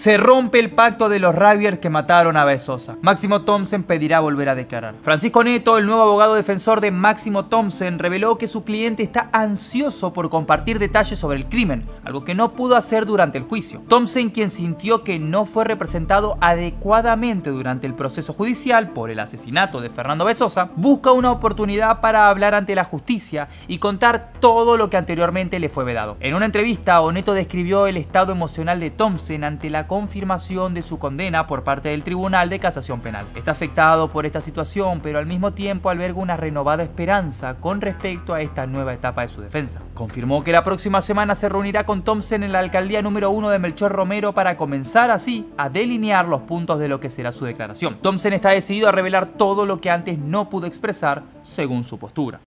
Se rompe el pacto de los Raviers que mataron a Besosa. Máximo Thompson pedirá volver a declarar. Francisco Neto, el nuevo abogado defensor de Máximo Thompson, reveló que su cliente está ansioso por compartir detalles sobre el crimen, algo que no pudo hacer durante el juicio. Thompson, quien sintió que no fue representado adecuadamente durante el proceso judicial por el asesinato de Fernando Besosa, busca una oportunidad para hablar ante la justicia y contar todo lo que anteriormente le fue vedado. En una entrevista, Oneto describió el estado emocional de Thompson ante la confirmación de su condena por parte del Tribunal de Casación Penal. Está afectado por esta situación, pero al mismo tiempo alberga una renovada esperanza con respecto a esta nueva etapa de su defensa. Confirmó que la próxima semana se reunirá con Thompson en la alcaldía número 1 de Melchor Romero para comenzar así a delinear los puntos de lo que será su declaración. Thompson está decidido a revelar todo lo que antes no pudo expresar según su postura.